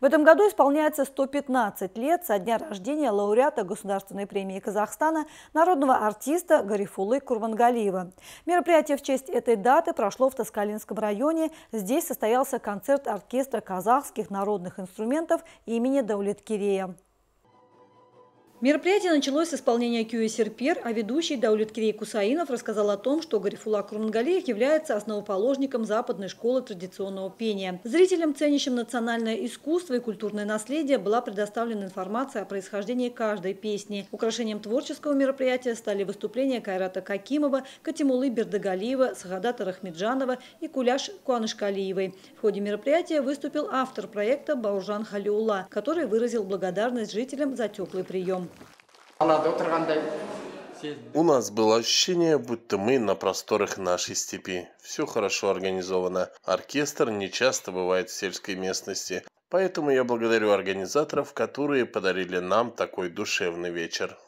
В этом году исполняется 115 лет со дня рождения лауреата Государственной премии Казахстана, народного артиста Гарифулы Курмангалиева. Мероприятие в честь этой даты прошло в Тоскалинском районе. Здесь состоялся концерт оркестра казахских народных инструментов имени Даулеткирея. Мероприятие началось с исполнения Серпер, а ведущий Даулеткирей Кусаинов рассказал о том, что Гарифула Курмангалиев является основоположником западной школы традиционного пения. Зрителям, ценящим национальное искусство и культурное наследие, была предоставлена информация о происхождении каждой песни. Украшением творческого мероприятия стали выступления Кайрата Какимова, Катимулы Бердагалиева, Сагадата Рахмеджанова и Куляш Куанышкалиевой. В ходе мероприятия выступил автор проекта Баужан Халиула, который выразил благодарность жителям за теплый прием. У нас было ощущение, будто мы на просторах нашей степи. Все хорошо организовано. Оркестр не часто бывает в сельской местности. Поэтому я благодарю организаторов, которые подарили нам такой душевный вечер.